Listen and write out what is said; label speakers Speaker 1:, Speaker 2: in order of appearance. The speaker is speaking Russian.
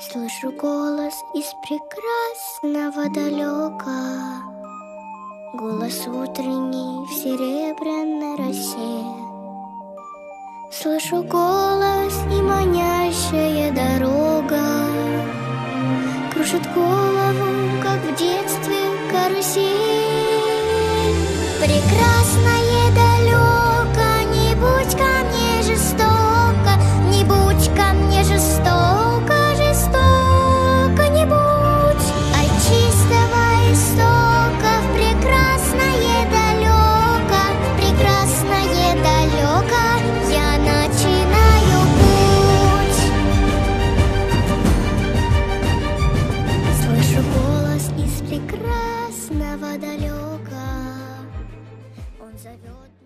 Speaker 1: Слышу голос из прекрасного далека, Голос утренний в серебряной росе. Слышу голос и манящая дорога Кружит голову, карусель Прекрасное далеко, из прекрасного далека Он зовет